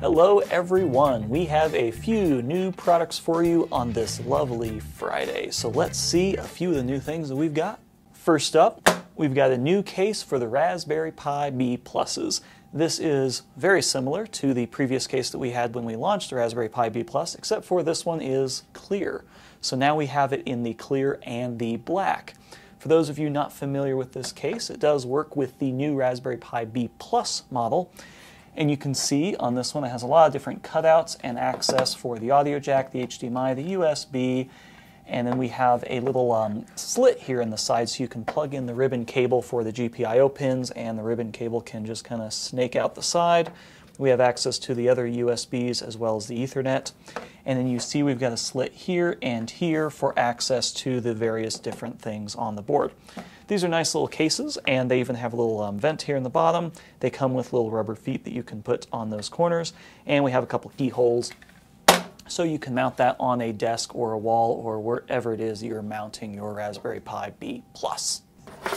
Hello everyone, we have a few new products for you on this lovely Friday. So let's see a few of the new things that we've got. First up, we've got a new case for the Raspberry Pi B Pluses. This is very similar to the previous case that we had when we launched the Raspberry Pi B Plus, except for this one is clear. So now we have it in the clear and the black. For those of you not familiar with this case, it does work with the new Raspberry Pi B Plus model. And you can see on this one it has a lot of different cutouts and access for the audio jack, the HDMI, the USB, and then we have a little um, slit here in the side so you can plug in the ribbon cable for the GPIO pins and the ribbon cable can just kind of snake out the side. We have access to the other USBs as well as the Ethernet. And then you see we've got a slit here and here for access to the various different things on the board. These are nice little cases and they even have a little um, vent here in the bottom. They come with little rubber feet that you can put on those corners. And we have a couple keyholes so you can mount that on a desk or a wall or wherever it is you're mounting your Raspberry Pi B+.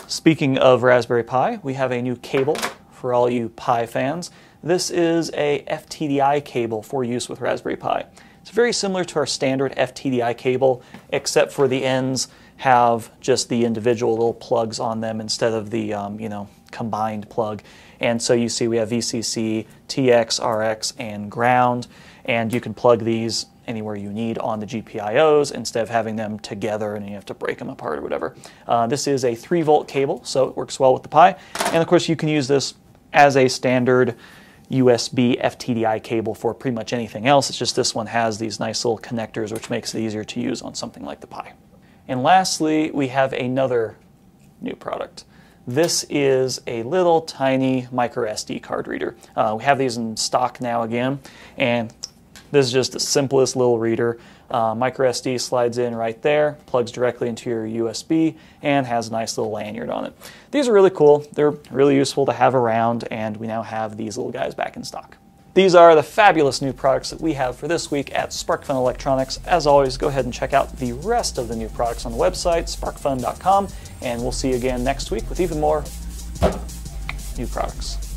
Speaking of Raspberry Pi, we have a new cable for all you Pi fans. This is a FTDI cable for use with Raspberry Pi. It's very similar to our standard FTDI cable, except for the ends have just the individual little plugs on them instead of the um, you know combined plug. And so you see we have VCC, TX, RX, and ground and you can plug these anywhere you need on the GPIOs instead of having them together and you have to break them apart or whatever. Uh, this is a 3 volt cable, so it works well with the Pi. And of course, you can use this as a standard USB FTDI cable for pretty much anything else. It's just this one has these nice little connectors, which makes it easier to use on something like the Pi. And lastly, we have another new product. This is a little tiny micro SD card reader. Uh, we have these in stock now again, and this is just the simplest little reader. Uh, micro SD slides in right there, plugs directly into your USB, and has a nice little lanyard on it. These are really cool. They're really useful to have around, and we now have these little guys back in stock. These are the fabulous new products that we have for this week at SparkFun Electronics. As always, go ahead and check out the rest of the new products on the website, sparkfun.com, and we'll see you again next week with even more new products.